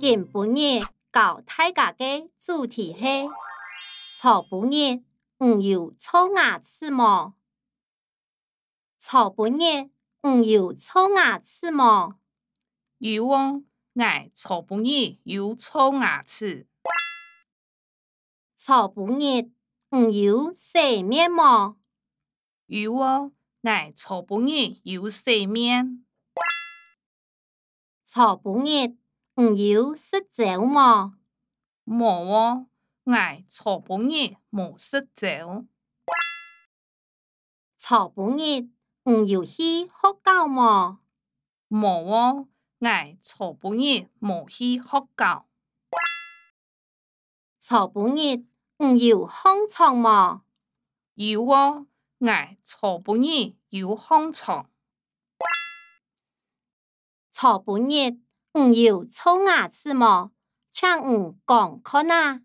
早不夜搞大家的主题是草不夜唔有草牙齿么？草不夜唔有草牙齿么？有哦，乃草不夜有草牙齿。草不夜唔有洗面膜。有哦，乃草不夜有洗面。草不夜。唔要洗澡么？冇哦，挨坐半日冇洗澡。坐半日唔要起睡觉么？冇哦，挨坐半日冇起睡觉。坐半日唔要空床么？要哦，挨坐半日要空床。坐半日。唔有粗牙齿么？请唔讲口呐。